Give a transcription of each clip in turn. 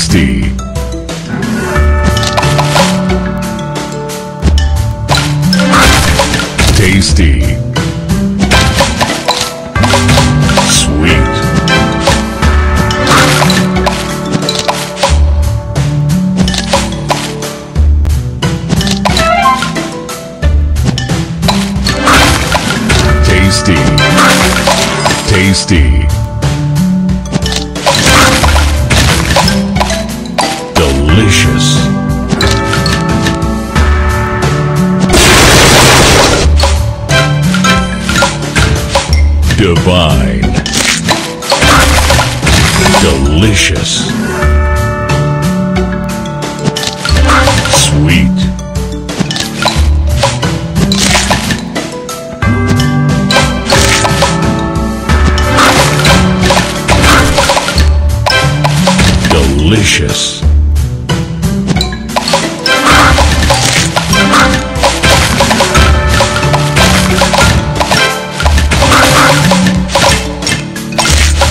tasty. Tasty. Sweet. Tasty. Tasty. Divine. Delicious. Sweet. Delicious.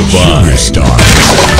Goodbye. Sugar